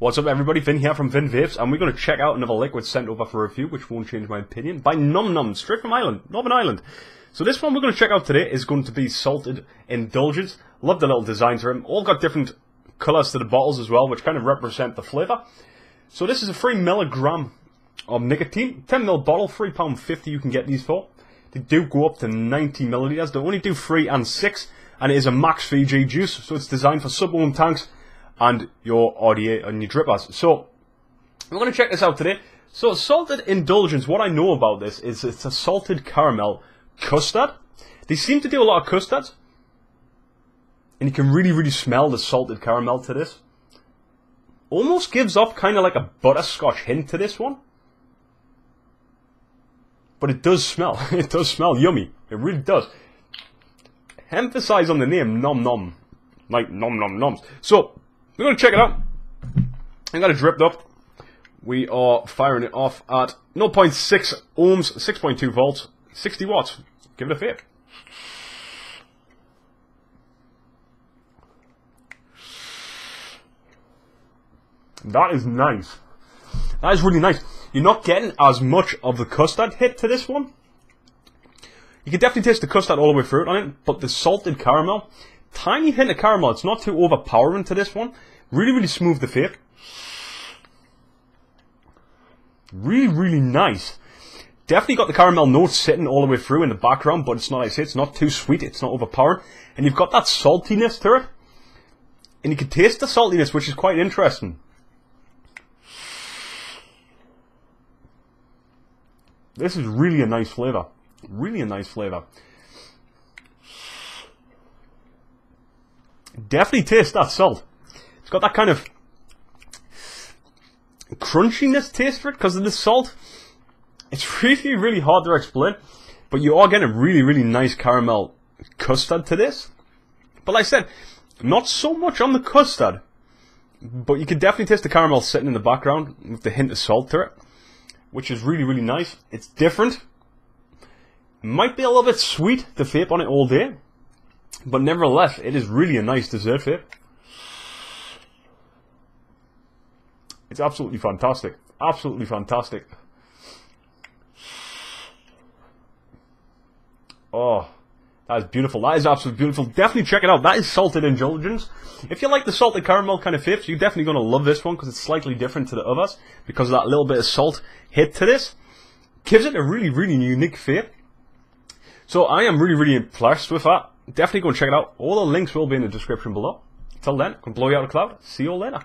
What's up everybody, Vin here from Vin Vapes, and we're going to check out another liquid sent over for review, which won't change my opinion, by Nom Nom, straight from Ireland, Northern Ireland. So this one we're going to check out today is going to be Salted Indulgence. Love the little designs for them. All got different colours to the bottles as well, which kind of represent the flavour. So this is a 3 milligram of nicotine, 10 ml bottle, £3.50 you can get these for. They do go up to 90 millilitres, they only do 3 and 6, and it is a max VG juice, so it's designed for sub-ohm tanks, and your RDA and your drippers. So, we're going to check this out today. So, salted indulgence, what I know about this is it's a salted caramel custard. They seem to do a lot of custards. And you can really, really smell the salted caramel to this. Almost gives off kind of like a butterscotch hint to this one. But it does smell. it does smell yummy. It really does. Emphasize on the name, nom nom. Like nom nom noms. So, we're going to check it out. I got it dripped up. We are firing it off at 0.6 ohms, 6.2 volts, 60 watts. Give it a fit. That is nice. That is really nice. You're not getting as much of the custard hit to this one. You can definitely taste the custard all the way through it on it, but the salted caramel, tiny hint of caramel. It's not too overpowering to this one. Really, really smooth the vape. Really, really nice. Definitely got the caramel notes sitting all the way through in the background, but it's not, like I say, it's not too sweet, it's not overpowering. And you've got that saltiness to it. And you can taste the saltiness, which is quite interesting. This is really a nice flavour. Really a nice flavour. Definitely taste that salt. It's got that kind of crunchiness taste for it because of the salt. It's really, really hard to explain. But you are getting a really, really nice caramel custard to this. But like I said, not so much on the custard. But you can definitely taste the caramel sitting in the background with the hint of salt to it. Which is really, really nice. It's different. Might be a little bit sweet to vape on it all day. But nevertheless, it is really a nice dessert vape. It's absolutely fantastic. Absolutely fantastic. Oh, that is beautiful. That is absolutely beautiful. Definitely check it out. That is Salted Indulgence. If you like the salted caramel kind of vapes, you're definitely going to love this one because it's slightly different to the others because of that little bit of salt hit to this. Gives it a really, really unique vape. So I am really, really impressed with that. Definitely go and check it out. All the links will be in the description below. Till then, can blow you out of the cloud. See you all later.